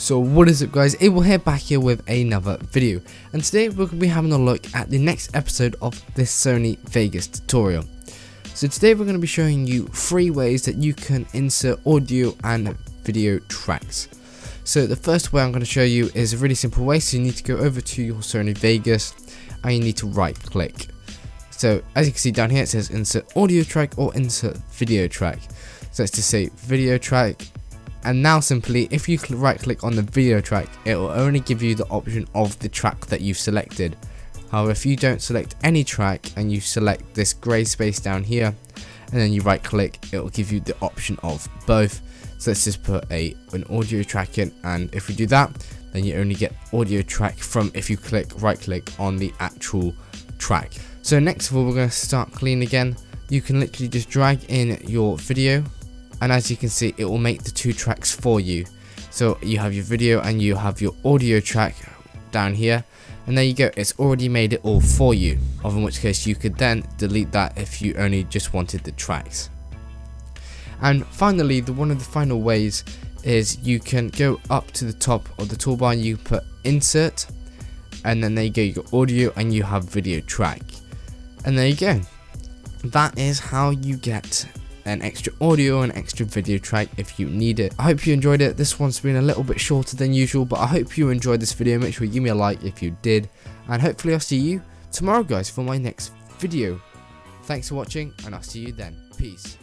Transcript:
So what is up guys, Abel here back here with another video and today we're going to be having a look at the next episode of this Sony Vegas tutorial. So today we're going to be showing you three ways that you can insert audio and video tracks. So the first way I'm going to show you is a really simple way, so you need to go over to your Sony Vegas and you need to right click. So as you can see down here it says insert audio track or insert video track. So let's just say video track and now simply if you right click on the video track it will only give you the option of the track that you've selected. However if you don't select any track and you select this grey space down here and then you right click it will give you the option of both. So let's just put a an audio track in and if we do that then you only get audio track from if you click right click on the actual track. So next of all we're going to start clean again. You can literally just drag in your video and as you can see it will make the two tracks for you. So you have your video and you have your audio track down here. And there you go it's already made it all for you. Of in which case you could then delete that if you only just wanted the tracks. And finally the one of the final ways is you can go up to the top of the toolbar and you put insert. And then there you go you got audio and you have video track. And there you go. That is how you get an extra audio and extra video track if you need it. I hope you enjoyed it. This one's been a little bit shorter than usual, but I hope you enjoyed this video. Make sure you give me a like if you did. And hopefully I'll see you tomorrow, guys, for my next video. Thanks for watching, and I'll see you then. Peace.